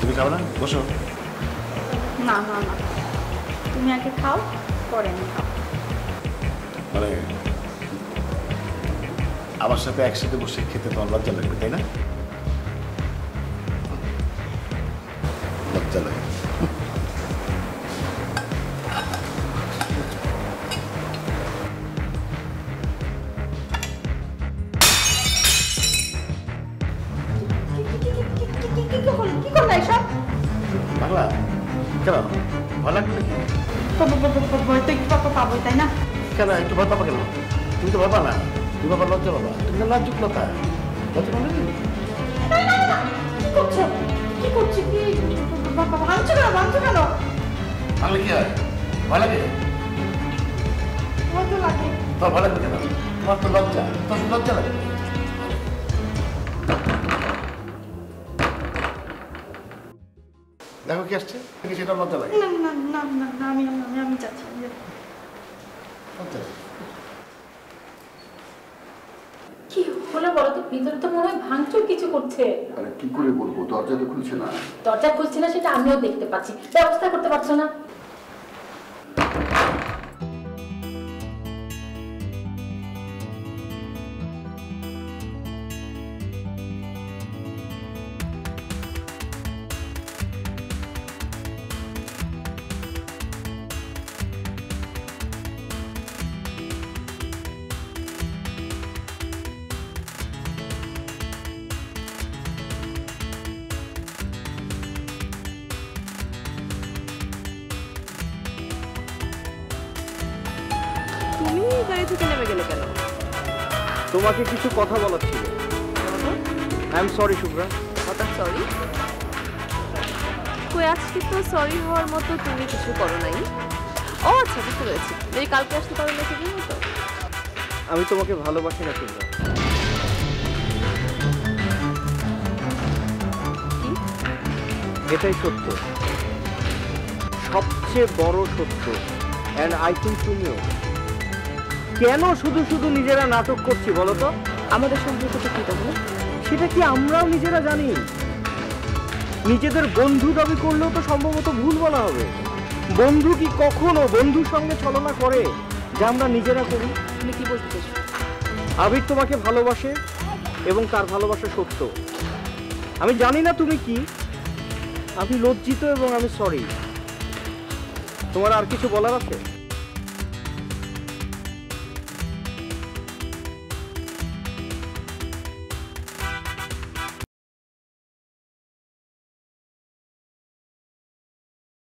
তুমি খাবে না? বসো। না না না। তুমি আগে খাও পরে আমি খাও। মানে আমার সাথে একসাথে বসে খেতে তোমার লজ্জা লাগবে তাই না? লজ্জা লাগে। কেন? ভালো লাগবে ভয় তো একটু পাপা পাবোই তাই না কেন? একটু ভয় পাবা কেন? তুমি তো ভয় পা না? তুমি বাবা লজ্জা পাবা। তুমি লাজুক লতা। লজ্জা পাবে কি বাবা ভয় ভয় ভয় লজ্জা। তোমার লজ্জা লাগে। দেখো কি আসছে? তুমি সেটা লজ্জা লাগে। না না না না না আমি আমি আমি যাচ্ছি। কি হলো বলো তো? ভিতরে তো মনে হয় ভাঙচুর কিছু করছে। আরে কি করে বলব? দরজা তো খুলছে না। দরজা খুলছে না সেটা আমিও দেখতে পাচ্ছি। ব্যবস্থা করতে পারছ না? গাড়ি থেকে নেমে গেলে কেন? তোমাকে কিছু কথা বলার ছিল। I am sorry Shubhra. হঠাৎ সরি কই আজকে তো সরি হওয়ার মতো তুমি কিছু করো নাই। ও আচ্ছা বুঝতে পেরেছি। এই কালকে আসতে পারো মেসেজের মতো আমি তোমাকে ভালোবাসি না শুভ্রা। এটাই সত্য। সবচেয়ে বড় সত্য অ্যান্ড আই থিঙ্ক তুমিও কেন শুধু শুধু নিজেরা নাটক করছি বলো তো? আমাদের সম্পর্কটা কি তাহলে? সেটা কি আমরাও নিজেরা জানি? নিজেদের বন্ধু দাবি করলেও তো সম্ভবত ভুল বলা হবে। বন্ধু কি কখনো বন্ধুর সঙ্গে ছলনা করে যা আমরা নিজেরা করি? তুমি কি বলতে আবির তোমাকে ভালোবাসে এবং তার ভালোবাসা সত্য। আমি জানি না তুমি কি। আমি লজ্জিত এবং আমি সরি তোমার আর কিছু বলার আছে?